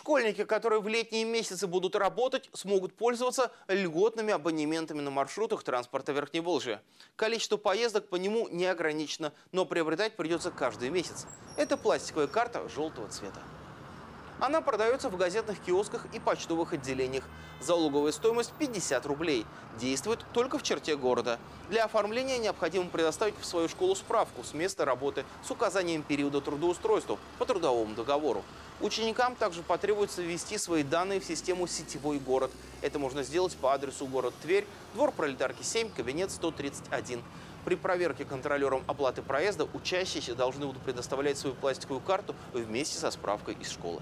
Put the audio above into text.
Школьники, которые в летние месяцы будут работать, смогут пользоваться льготными абонементами на маршрутах транспорта Верхней Волжья. Количество поездок по нему не ограничено, но приобретать придется каждый месяц. Это пластиковая карта желтого цвета. Она продается в газетных киосках и почтовых отделениях. Залоговая стоимость 50 рублей. Действует только в черте города. Для оформления необходимо предоставить в свою школу справку с места работы с указанием периода трудоустройства по трудовому договору. Ученикам также потребуется ввести свои данные в систему «Сетевой город». Это можно сделать по адресу город Тверь, двор Пролетарки 7, кабинет 131. При проверке контролером оплаты проезда учащиеся должны будут предоставлять свою пластиковую карту вместе со справкой из школы.